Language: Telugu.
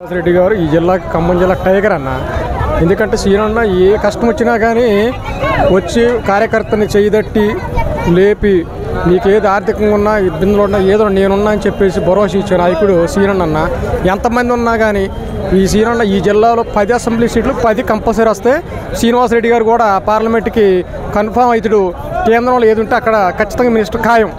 రెడ్డి గారు ఈ జిల్లా ఖమ్మం జిల్లా టైగర్ అన్న. ఎందుకంటే సీనన్న ఏ కష్టం వచ్చినా కానీ వచ్చి కార్యకర్తని చేయదట్టి లేపి నీకు ఏది ఆర్థికంగా ఉన్నా ఇబ్బందులు ఉన్నా ఏదో నేనున్నా అని చెప్పేసి భరోసా ఇచ్చే నాయకుడు సీనన్న అన్న. ఎంతమంది ఉన్నా కానీ ఈ సీనన్న ఈ జిల్లాలో పది అసెంబ్లీ సీట్లు పది కంపల్సరీ వస్తే శ్రీనివాసరెడ్డి గారు కూడా పార్లమెంట్కి కన్ఫామ్ అవుతుడు. కేంద్రంలో ఏది ఉంటే అక్కడ ఖచ్చితంగా మినిస్టర్ ఖాయం.